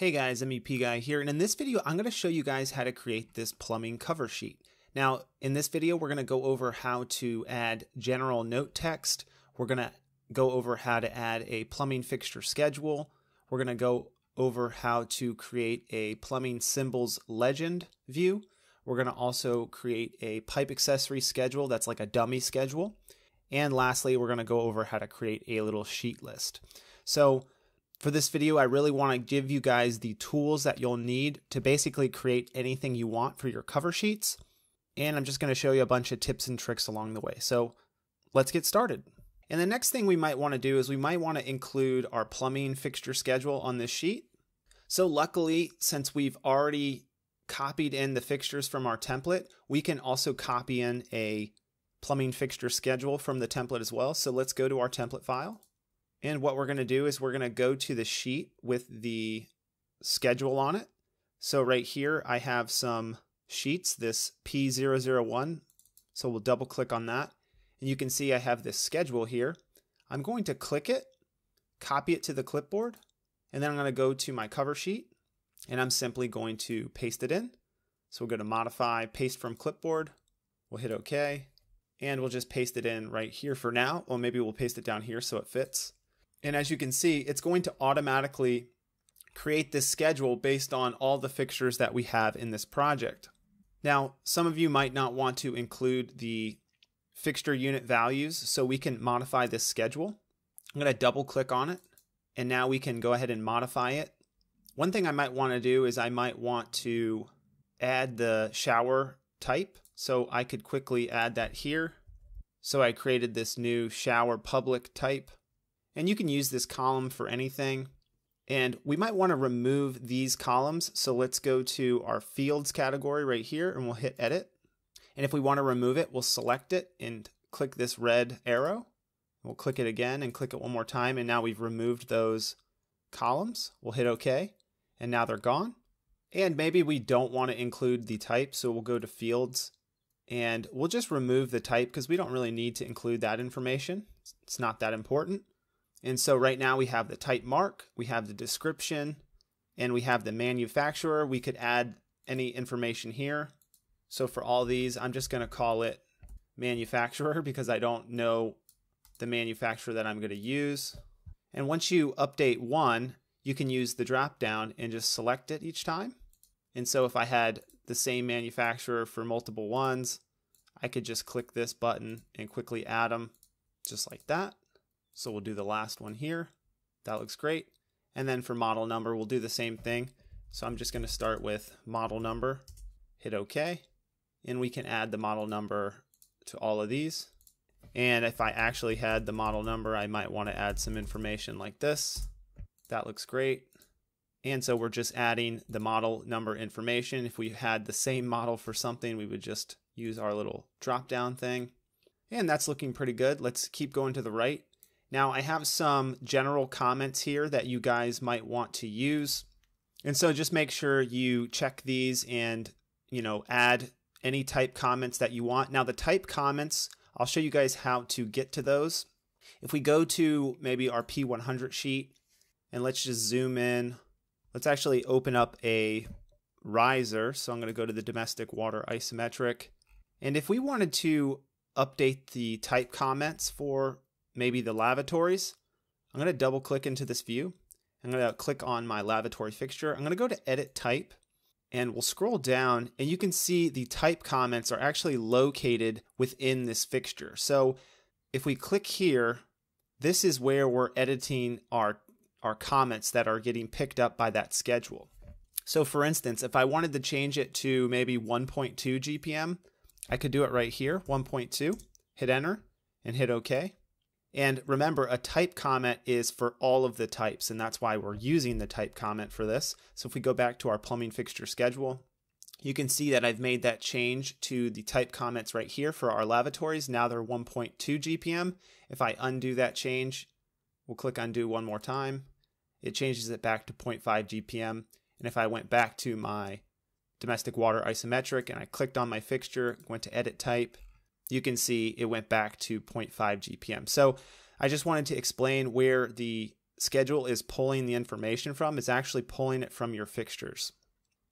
Hey guys, MEP Guy here, and in this video I'm going to show you guys how to create this plumbing cover sheet. Now, in this video we're going to go over how to add general note text, we're going to go over how to add a plumbing fixture schedule, we're going to go over how to create a plumbing symbols legend view, we're going to also create a pipe accessory schedule that's like a dummy schedule, and lastly we're going to go over how to create a little sheet list. So for this video, I really want to give you guys the tools that you'll need to basically create anything you want for your cover sheets. And I'm just going to show you a bunch of tips and tricks along the way. So let's get started. And the next thing we might want to do is we might want to include our plumbing fixture schedule on this sheet. So luckily, since we've already copied in the fixtures from our template, we can also copy in a plumbing fixture schedule from the template as well. So let's go to our template file. And what we're going to do is we're going to go to the sheet with the schedule on it. So right here, I have some sheets, this P001. So we'll double click on that. And you can see I have this schedule here. I'm going to click it, copy it to the clipboard, and then I'm going to go to my cover sheet and I'm simply going to paste it in. So we'll go to modify, paste from clipboard. We'll hit OK. And we'll just paste it in right here for now. Or maybe we'll paste it down here so it fits. And as you can see, it's going to automatically create this schedule based on all the fixtures that we have in this project. Now, some of you might not want to include the fixture unit values, so we can modify this schedule. I'm going to double click on it, and now we can go ahead and modify it. One thing I might want to do is I might want to add the shower type, so I could quickly add that here. So I created this new shower public type. And you can use this column for anything. And we might want to remove these columns. So let's go to our fields category right here and we'll hit edit. And if we want to remove it, we'll select it and click this red arrow. We'll click it again and click it one more time. And now we've removed those columns. We'll hit OK. And now they're gone. And maybe we don't want to include the type. So we'll go to fields and we'll just remove the type because we don't really need to include that information. It's not that important. And so right now we have the type mark, we have the description, and we have the manufacturer. We could add any information here. So for all these, I'm just going to call it manufacturer because I don't know the manufacturer that I'm going to use. And once you update one, you can use the drop down and just select it each time. And so if I had the same manufacturer for multiple ones, I could just click this button and quickly add them just like that. So we'll do the last one here. That looks great. And then for model number, we'll do the same thing. So I'm just going to start with model number, hit OK, and we can add the model number to all of these. And if I actually had the model number, I might want to add some information like this. That looks great. And so we're just adding the model number information. If we had the same model for something, we would just use our little drop down thing. And that's looking pretty good. Let's keep going to the right. Now I have some general comments here that you guys might want to use. And so just make sure you check these and, you know, add any type comments that you want. Now the type comments, I'll show you guys how to get to those. If we go to maybe our P100 sheet and let's just zoom in, let's actually open up a riser. So I'm going to go to the domestic water isometric. And if we wanted to update the type comments for maybe the lavatories. I'm going to double click into this view. I'm going to click on my lavatory fixture. I'm going to go to edit type and we'll scroll down and you can see the type comments are actually located within this fixture. So if we click here, this is where we're editing our, our comments that are getting picked up by that schedule. So for instance, if I wanted to change it to maybe 1.2 GPM, I could do it right here, 1.2, hit enter and hit OK. And remember, a type comment is for all of the types, and that's why we're using the type comment for this. So if we go back to our plumbing fixture schedule, you can see that I've made that change to the type comments right here for our lavatories. Now they're 1.2 GPM. If I undo that change, we'll click undo one more time. It changes it back to 0.5 GPM. And if I went back to my domestic water isometric and I clicked on my fixture, went to edit type, you can see it went back to 0.5 GPM. So I just wanted to explain where the schedule is pulling the information from It's actually pulling it from your fixtures.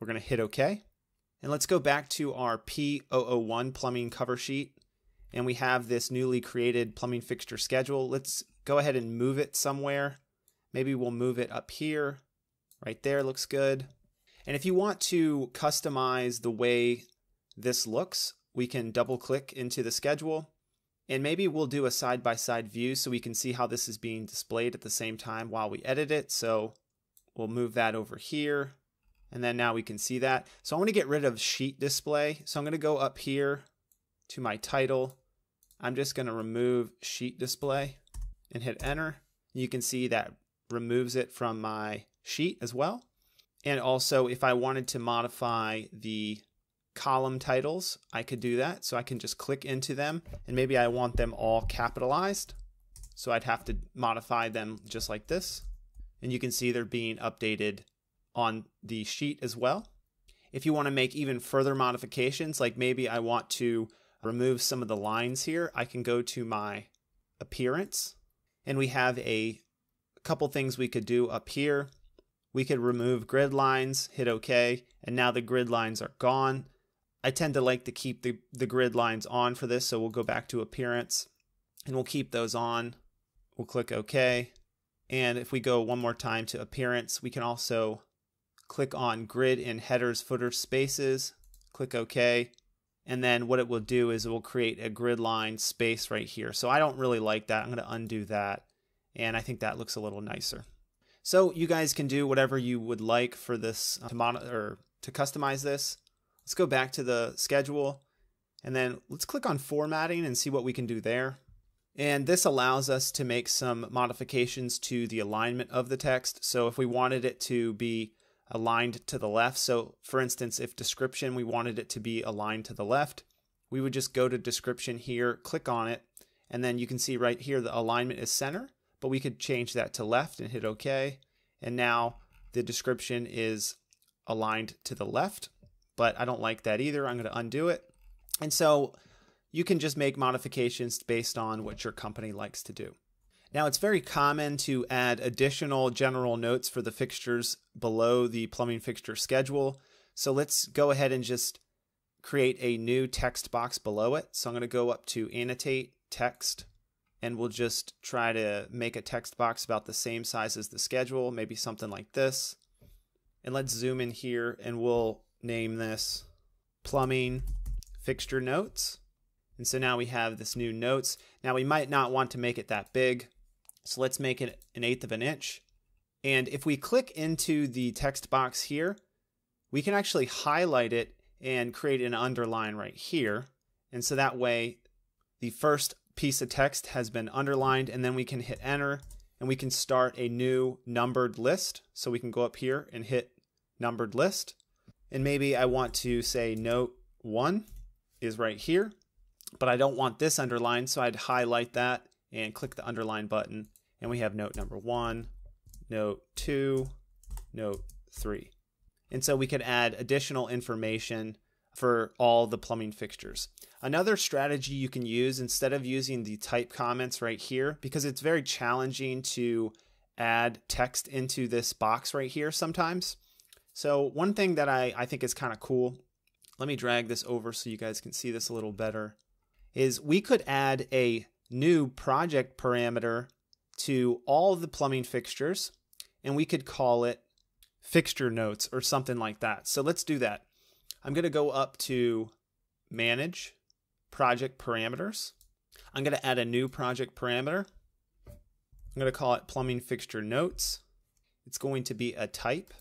We're going to hit OK. And let's go back to our P001 plumbing cover sheet. And we have this newly created plumbing fixture schedule. Let's go ahead and move it somewhere. Maybe we'll move it up here. Right there looks good. And if you want to customize the way this looks, we can double click into the schedule and maybe we'll do a side-by-side -side view so we can see how this is being displayed at the same time while we edit it. So we'll move that over here and then now we can see that. So I'm to get rid of sheet display. So I'm going to go up here to my title. I'm just going to remove sheet display and hit enter. You can see that removes it from my sheet as well. And also if I wanted to modify the column titles, I could do that. So I can just click into them and maybe I want them all capitalized. So I'd have to modify them just like this. And you can see they're being updated on the sheet as well. If you want to make even further modifications, like maybe I want to remove some of the lines here, I can go to my appearance and we have a couple things we could do up here. We could remove grid lines, hit OK, and now the grid lines are gone. I tend to like to keep the, the grid lines on for this, so we'll go back to appearance and we'll keep those on. We'll click OK. And if we go one more time to appearance, we can also click on grid in headers, footers, spacers, click OK. And then what it will do is it will create a grid line space right here. So I don't really like that. I'm going to undo that. And I think that looks a little nicer. So you guys can do whatever you would like for this uh, to monitor to customize this. Let's go back to the schedule and then let's click on formatting and see what we can do there. And this allows us to make some modifications to the alignment of the text. So if we wanted it to be aligned to the left, so for instance, if description, we wanted it to be aligned to the left, we would just go to description here, click on it, and then you can see right here the alignment is center, but we could change that to left and hit OK. And now the description is aligned to the left but I don't like that either. I'm going to undo it. And so you can just make modifications based on what your company likes to do. Now, it's very common to add additional general notes for the fixtures below the plumbing fixture schedule. So let's go ahead and just create a new text box below it. So I'm going to go up to annotate text and we'll just try to make a text box about the same size as the schedule, maybe something like this. And let's zoom in here and we'll name this plumbing fixture notes. And so now we have this new notes. Now we might not want to make it that big. So let's make it an eighth of an inch. And if we click into the text box here, we can actually highlight it and create an underline right here. And so that way the first piece of text has been underlined and then we can hit enter and we can start a new numbered list. So we can go up here and hit numbered list. And maybe I want to say note one is right here, but I don't want this underlined. So I'd highlight that and click the underline button. And we have note number one, note two, note three. And so we could add additional information for all the plumbing fixtures. Another strategy you can use instead of using the type comments right here, because it's very challenging to add text into this box right here sometimes, so one thing that I, I think is kind of cool, let me drag this over so you guys can see this a little better, is we could add a new project parameter to all the plumbing fixtures and we could call it fixture notes or something like that. So let's do that. I'm going to go up to manage project parameters. I'm going to add a new project parameter. I'm going to call it plumbing fixture notes. It's going to be a type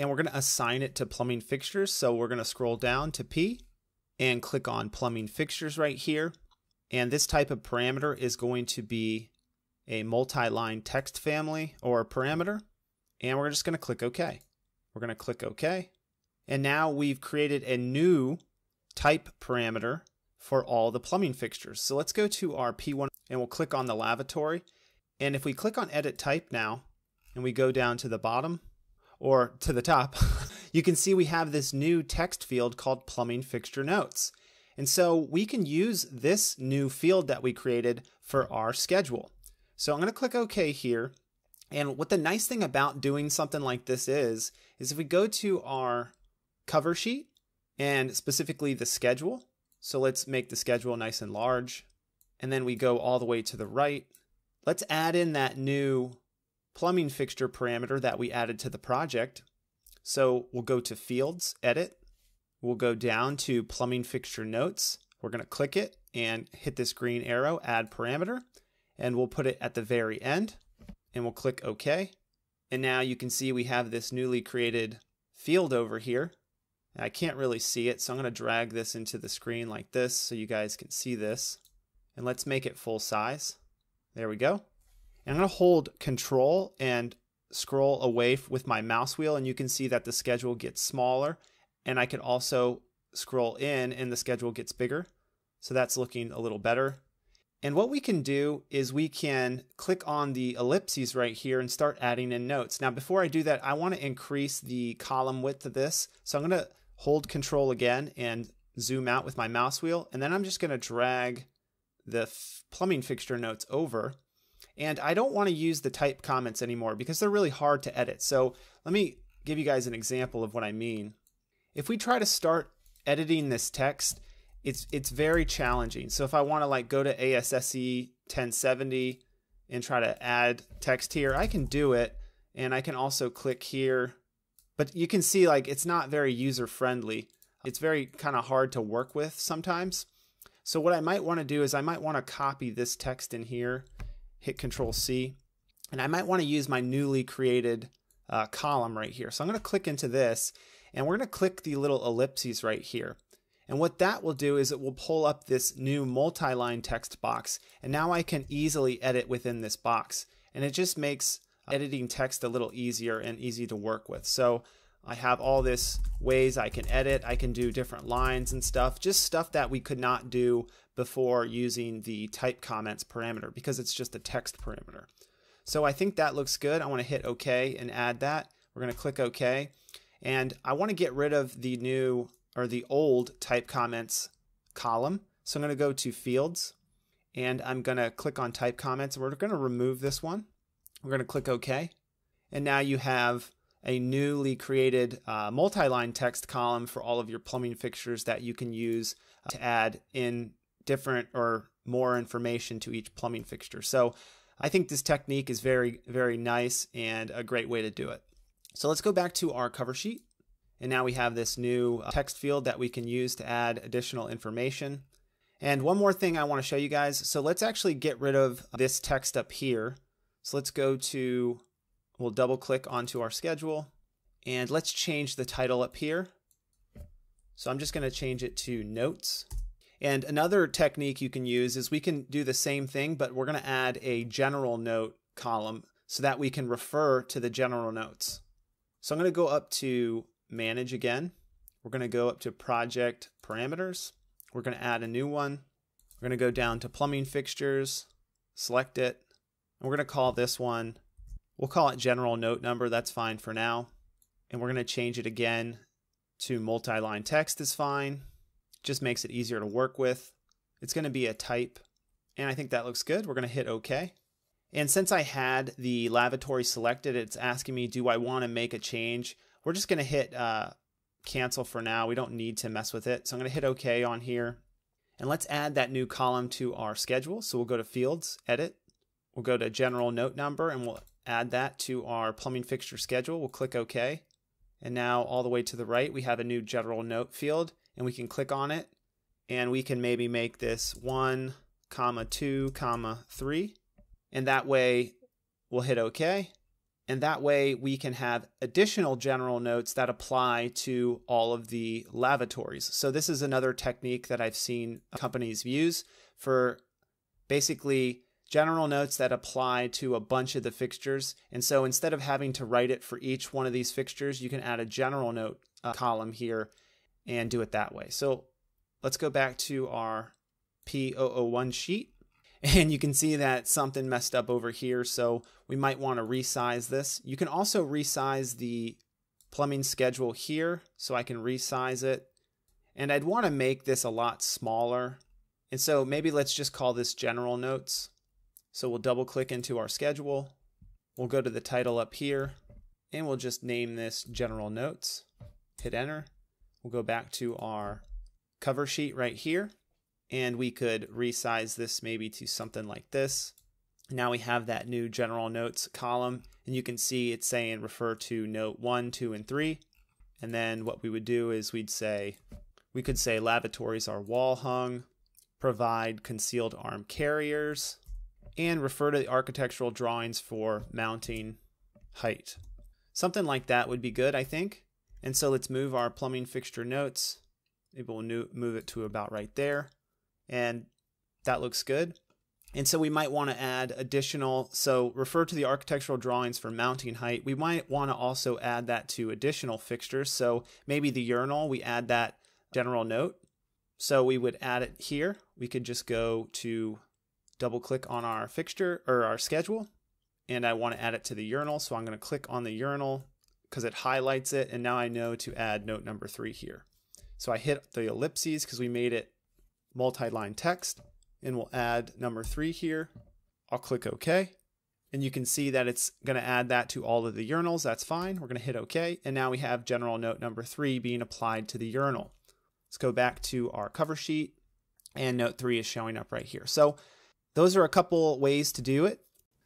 and we're going to assign it to plumbing fixtures. So we're going to scroll down to P and click on plumbing fixtures right here. And this type of parameter is going to be a multi-line text family or parameter. And we're just going to click OK. We're going to click OK. And now we've created a new type parameter for all the plumbing fixtures. So let's go to our P1 and we'll click on the lavatory. And if we click on edit type now and we go down to the bottom, or to the top, you can see we have this new text field called plumbing fixture notes. And so we can use this new field that we created for our schedule. So I'm going to click OK here. And what the nice thing about doing something like this is, is if we go to our cover sheet and specifically the schedule, so let's make the schedule nice and large, and then we go all the way to the right. Let's add in that new plumbing fixture parameter that we added to the project. So we'll go to Fields, Edit. We'll go down to Plumbing Fixture Notes. We're going to click it and hit this green arrow, Add Parameter, and we'll put it at the very end and we'll click OK. And now you can see we have this newly created field over here. I can't really see it, so I'm going to drag this into the screen like this so you guys can see this. And let's make it full size. There we go. And I'm going to hold Control and scroll away with my mouse wheel, and you can see that the schedule gets smaller. And I can also scroll in, and the schedule gets bigger. So that's looking a little better. And what we can do is we can click on the ellipses right here and start adding in notes. Now, before I do that, I want to increase the column width of this. So I'm going to hold control again and zoom out with my mouse wheel. And then I'm just going to drag the plumbing fixture notes over. And I don't want to use the type comments anymore because they're really hard to edit. So let me give you guys an example of what I mean. If we try to start editing this text, it's it's very challenging. So if I want to like go to ASSE 1070 and try to add text here, I can do it. And I can also click here. But you can see like it's not very user friendly. It's very kind of hard to work with sometimes. So what I might want to do is I might want to copy this text in here, hit Control C, and I might want to use my newly created uh, column right here. So I'm going to click into this, and we're going to click the little ellipses right here. And what that will do is it will pull up this new multi-line text box. And now I can easily edit within this box. And it just makes editing text a little easier and easy to work with. So I have all this ways I can edit. I can do different lines and stuff, just stuff that we could not do before using the type comments parameter because it's just a text parameter. So I think that looks good. I want to hit OK and add that. We're going to click OK. And I want to get rid of the new or the old type comments column. So I'm going to go to fields and I'm going to click on type comments. We're going to remove this one. We're going to click OK. And now you have a newly created uh, multi-line text column for all of your plumbing fixtures that you can use to add in different or more information to each plumbing fixture. So I think this technique is very, very nice and a great way to do it. So let's go back to our cover sheet. And now we have this new uh, text field that we can use to add additional information. And one more thing I want to show you guys. So let's actually get rid of this text up here. So let's go to, we'll double click onto our schedule and let's change the title up here. So I'm just going to change it to notes. And another technique you can use is we can do the same thing, but we're going to add a general note column so that we can refer to the general notes. So I'm going to go up to manage again. We're going to go up to project parameters. We're going to add a new one. We're going to go down to plumbing fixtures, select it, and we're going to call this one, we'll call it general note number. That's fine for now. And we're going to change it again to multi-line text is fine. Just makes it easier to work with. It's going to be a type, and I think that looks good. We're going to hit OK. And since I had the lavatory selected, it's asking me, do I want to make a change? We're just going to hit uh, cancel for now. We don't need to mess with it. So I'm going to hit OK on here. And let's add that new column to our schedule. So we'll go to Fields, Edit. We'll go to General Note Number, and we'll add that to our plumbing fixture schedule. We'll click OK. And now all the way to the right, we have a new General Note field, and we can click on it. And we can maybe make this 1, comma 2, comma 3. And that way, we'll hit OK. And that way we can have additional general notes that apply to all of the lavatories. So this is another technique that I've seen companies use for basically general notes that apply to a bunch of the fixtures. And so instead of having to write it for each one of these fixtures, you can add a general note uh, column here and do it that way. So let's go back to our P001 sheet. And you can see that something messed up over here, so we might want to resize this. You can also resize the plumbing schedule here, so I can resize it. And I'd want to make this a lot smaller. And so maybe let's just call this general notes. So we'll double click into our schedule. We'll go to the title up here and we'll just name this General Notes. Hit enter. We'll go back to our cover sheet right here and we could resize this maybe to something like this. Now we have that new general notes column and you can see it's saying refer to note 1, 2, and 3. And then what we would do is we'd say, we could say lavatories are wall hung, provide concealed arm carriers, and refer to the architectural drawings for mounting height. Something like that would be good, I think. And so let's move our plumbing fixture notes. Maybe we'll move it to about right there. And that looks good. And so we might want to add additional, so refer to the architectural drawings for mounting height. We might want to also add that to additional fixtures. So maybe the urinal, we add that general note. So we would add it here. We could just go to double click on our fixture or our schedule. And I want to add it to the urinal. So I'm going to click on the urinal because it highlights it. And now I know to add note number three here. So I hit the ellipses because we made it multi-line text and we'll add number three here. I'll click OK. And you can see that it's going to add that to all of the urinals. That's fine. We're going to hit OK. And now we have general note number three being applied to the urinal. Let's go back to our cover sheet and note three is showing up right here. So those are a couple ways to do it.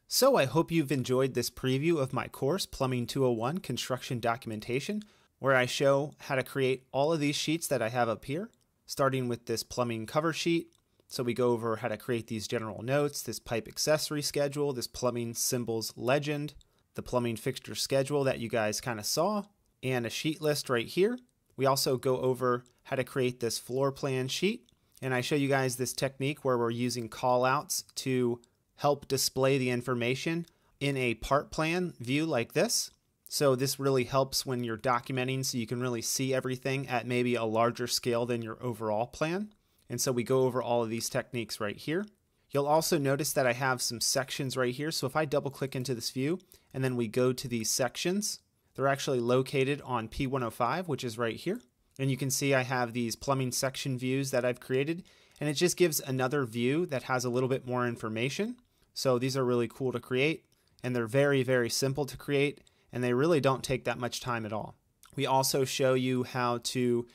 So I hope you've enjoyed this preview of my course, Plumbing 201 Construction Documentation, where I show how to create all of these sheets that I have up here, starting with this plumbing cover sheet, so we go over how to create these general notes, this pipe accessory schedule, this plumbing symbols legend, the plumbing fixture schedule that you guys kind of saw, and a sheet list right here. We also go over how to create this floor plan sheet, and I show you guys this technique where we're using callouts to help display the information in a part plan view like this. So this really helps when you're documenting so you can really see everything at maybe a larger scale than your overall plan. And so we go over all of these techniques right here. You'll also notice that I have some sections right here. So if I double click into this view and then we go to these sections, they're actually located on P105, which is right here. And you can see I have these plumbing section views that I've created. And it just gives another view that has a little bit more information. So these are really cool to create. And they're very, very simple to create. And they really don't take that much time at all. We also show you how to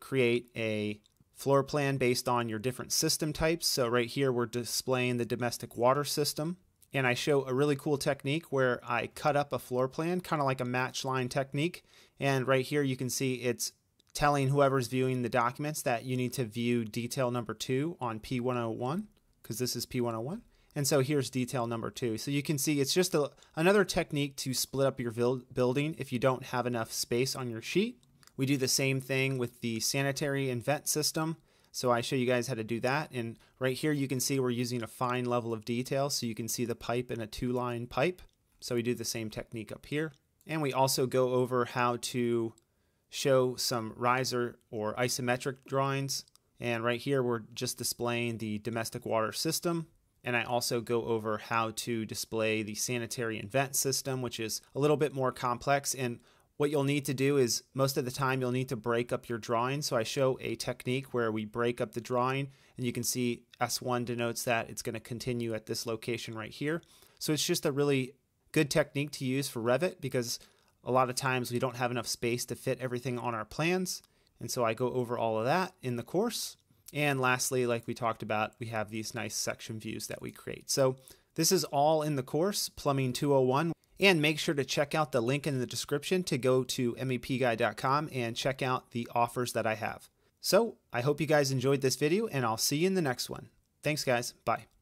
create a floor plan based on your different system types. So right here, we're displaying the domestic water system. And I show a really cool technique where I cut up a floor plan, kind of like a match line technique. And right here, you can see it's telling whoever's viewing the documents that you need to view detail number two on P101, because this is P101. And so here's detail number two. So you can see it's just a, another technique to split up your building if you don't have enough space on your sheet. We do the same thing with the sanitary and vent system. So I show you guys how to do that. And right here, you can see we're using a fine level of detail. So you can see the pipe in a two line pipe. So we do the same technique up here. And we also go over how to show some riser or isometric drawings. And right here, we're just displaying the domestic water system. And I also go over how to display the sanitary and vent system, which is a little bit more complex. And what you'll need to do is most of the time you'll need to break up your drawing. So I show a technique where we break up the drawing and you can see S1 denotes that it's going to continue at this location right here. So it's just a really good technique to use for Revit because a lot of times we don't have enough space to fit everything on our plans. And so I go over all of that in the course. And lastly, like we talked about, we have these nice section views that we create. So this is all in the course, Plumbing 201. And make sure to check out the link in the description to go to mepguy.com and check out the offers that I have. So I hope you guys enjoyed this video and I'll see you in the next one. Thanks guys. Bye.